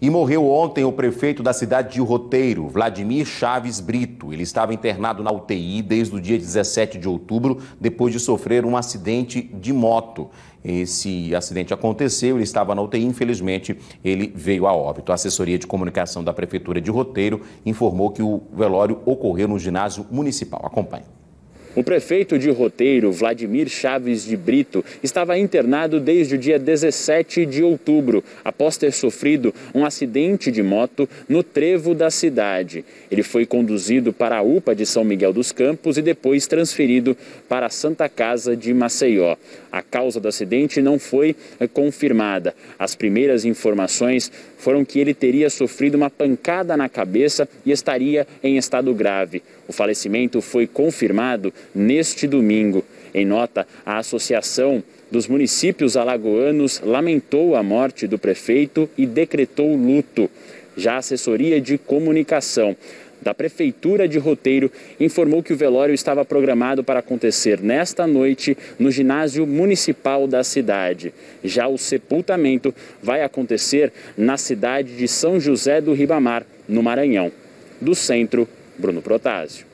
E morreu ontem o prefeito da cidade de Roteiro, Vladimir Chaves Brito. Ele estava internado na UTI desde o dia 17 de outubro, depois de sofrer um acidente de moto. Esse acidente aconteceu, ele estava na UTI, infelizmente ele veio a óbito. A assessoria de comunicação da Prefeitura de Roteiro informou que o velório ocorreu no ginásio municipal. Acompanhe. O prefeito de Roteiro, Vladimir Chaves de Brito, estava internado desde o dia 17 de outubro, após ter sofrido um acidente de moto no trevo da cidade. Ele foi conduzido para a UPA de São Miguel dos Campos e depois transferido para a Santa Casa de Maceió. A causa do acidente não foi confirmada. As primeiras informações foram que ele teria sofrido uma pancada na cabeça e estaria em estado grave. O falecimento foi confirmado neste domingo. Em nota, a Associação dos Municípios Alagoanos lamentou a morte do prefeito e decretou luto. Já a assessoria de comunicação da Prefeitura de Roteiro informou que o velório estava programado para acontecer nesta noite no ginásio municipal da cidade. Já o sepultamento vai acontecer na cidade de São José do Ribamar, no Maranhão. Do centro, Bruno Protásio.